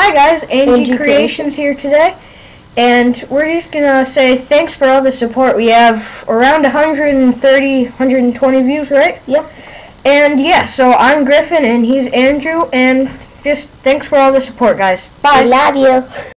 Hi guys, A and G, Angie Creations here today, and we're just gonna say thanks for all the support. We have around 130, 120 views, right? Yep. And yeah, so I'm Griffin and he's Andrew, and just thanks for all the support, guys. Bye. I love you.